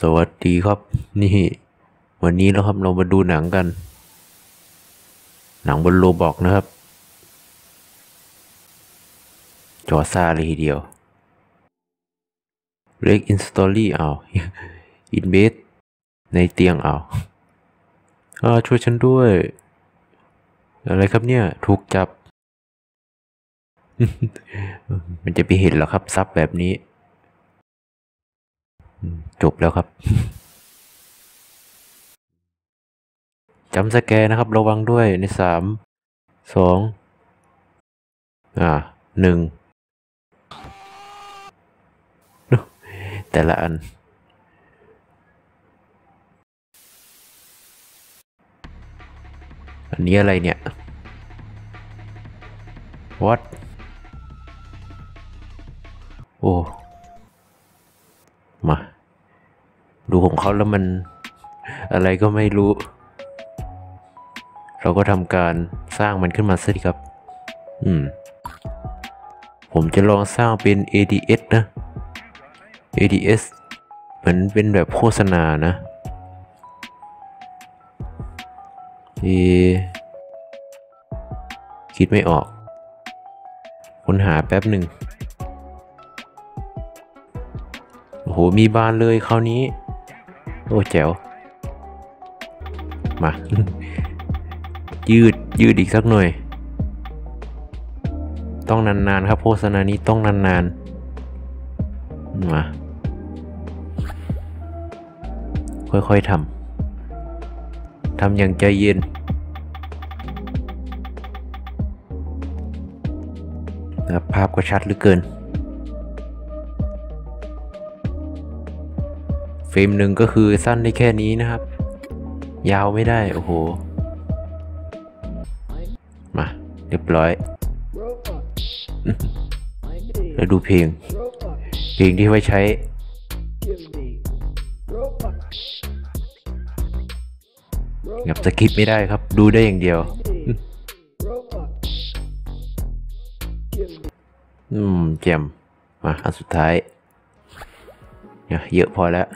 สวัสดีครับ นี่ วันนี้แล้วครับเรามาดูหนังกัน หนังบนโลบอกนะครับ จอซาเลยทีเดียวเล็กอินสตอรี่เอาอินเบสในเตียงเอาอาช่วยฉันด้วย อะไรครับเนี่ย ถูกจับ มันจะไปเห็นเหรอครับซับแบบนี้ จบแล้วครับจำสแกนนะครับ ระวังด้วยในสามสองอ่าหนึ่งแต่ละอัน อันนี้อะไรเนี่ย what โอ้ มา ดู ของเขาแล้วมันอะไรก็ไม่รู้ เราก็ทำการสร้างมันขึ้นมาสิครับ อืม ผมจะลองสร้างเป็น ADS นะ ADS เหมือนเป็นแบบโฆษณานะเอคิดไม่ออก ค้นหาแป๊บหนึ่ง โอ้โห มีบานเลยคราวนี้ โอ้แจ๋ว มา ยืดยืดอีกสักหน่อย ต้องนานๆครับโฆษณานี้ต้องนานๆ มา ค่อยๆทำทำอย่างใจเย็นภาพก็ชัดเหลือเกิน เฟรมหนึ่งก็คือสั้นได้แค่นี้นะครับ ยาวไม่ได้ โอ้โห มา เรียบร้อย แล้วดูเพลง เพลงที่ไว้ใช้ งับสกิปไม่ได้ครับ ดูได้อย่างเดียว อืมแจมมา อันสุดท้ายเนี่ยเยอะพอแล้ว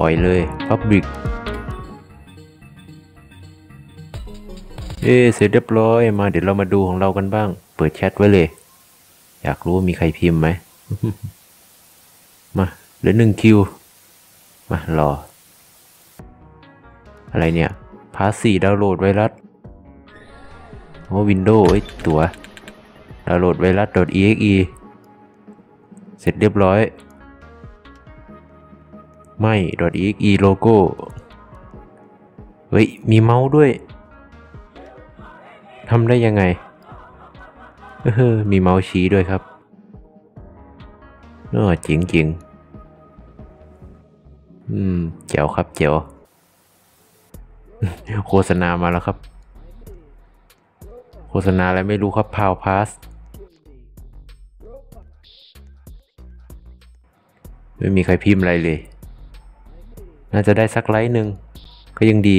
ล่อยเลย Public เอ๊เสร็จเรียบร้อยมาเดี๋ยวเรามาดูของเรากันบ้าง เปิดแชทไว้เลย อยากรู้มีใครพิมพ์ไหม มาเหลือหนึ่งคิว มารอ อะไรเนี่ยพาสสี่ดาวน์โหลดไวรัสโอ้วินโดว์ไอ้ตัวดาวน์โหลดไวรัส .exe เสร็จเรียบร้อย ไม่ .exe โลโก้เฮ้ย มีเมาส์ด้วย ทำได้ยังไง เออ มีเมาส์ชี้ด้วยครับเออจริงจริงอืม เจ๋วครับ เจ๋วโฆษณามาแล้วครับ โฆษณาอะไรไม่รู้ครับพาวพาสไม่มีใครพิมพ์อะไรเลย น่าจะได้สักไลค์หนึ่งก็ยังดี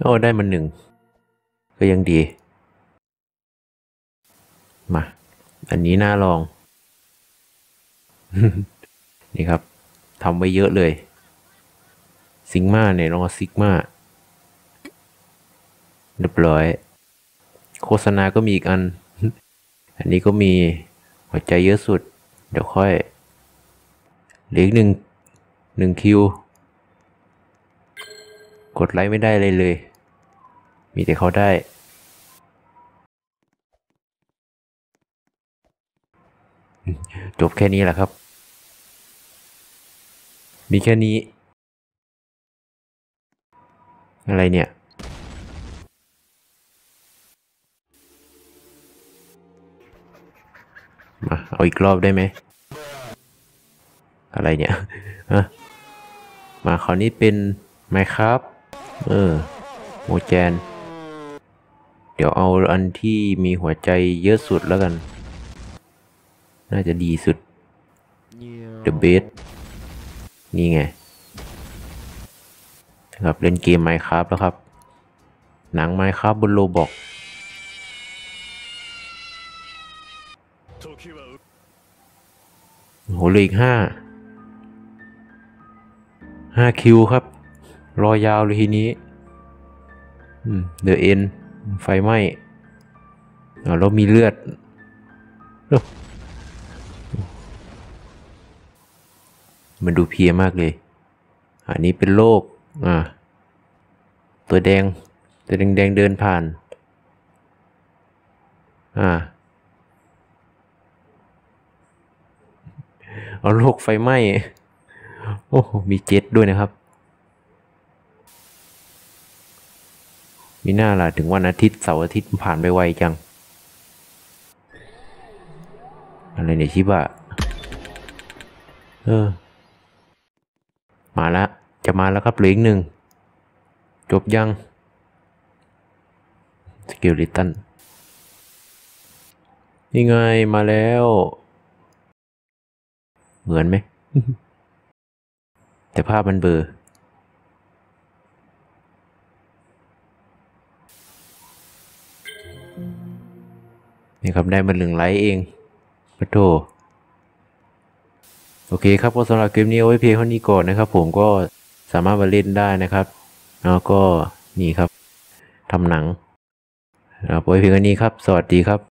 โอ้ได้มันหนึ่งก็ยังดี มา อันนี้น่าลอง นี่ครับทำไว้เยอะเลยซิงมาเนี่ยลองซิกมาเรียบร้อย โฆษณาก็มีอีกอัน อันนี้ก็มีหัวใจเยอะสุด เดี๋ยวค่อยเหลืออีกหนึ่งหนึ่งคิว กดไลค์ไม่ได้เลยเลย มีแต่เขาได้ จบแค่นี้แหละครับ มีแค่นี้ อะไรเนี่ยมาเอาอีกรอบได้ไหม อะไรเนี่ยฮะมาคราวนี้เป็นไมครับเออโมแจน เดี๋ยวเอาอันที่มีหัวใจเยอะสุดแล้วกัน น่าจะดีสุด The Best นี่ไงครับเล่นเกม Minecraft แล้วครับ หนัง Minecraft บนโลบอก時はโหเหลืออีกห้า ห้าคิวครับ รอยาวเลยทีนี้เดอะเอ็นไฟไหม้อ่าแล้วมีเลือด มันดูเพียมากเลย อันนี้เป็นโรคอ่าตัวแดง ตัวแดงแดงเดินผ่าน อ่าเอาโรคไฟไหม้ โอ้โห มีเจ็ตด้วยนะครับ มีหน้าล่ะ ถึงวันอาทิตย์เสาร์อาทิตย์ผ่านไปไวจัง อะไรเนี่ยชิบะเออ มาแล้วจะมาแล้วครับเหลืออีกหนึ่ง จบยัง สกิลลิตัน นี่ไง มาแล้ว เหมือนไหม แต่ภาพมันเบลอนี่ครับได้มาหนึ่งไลค์เองปะโถโอเคครับก็สำหรับคลิปนี้เอาไว้เพียงเท่านี้ก่อนนะครับ ผมก็สามารถมาเล่นได้นะครับแล้วก็นี่ครับทำหนังเอาไว้เพียงเท่านี้ครับ สวัสดีครับ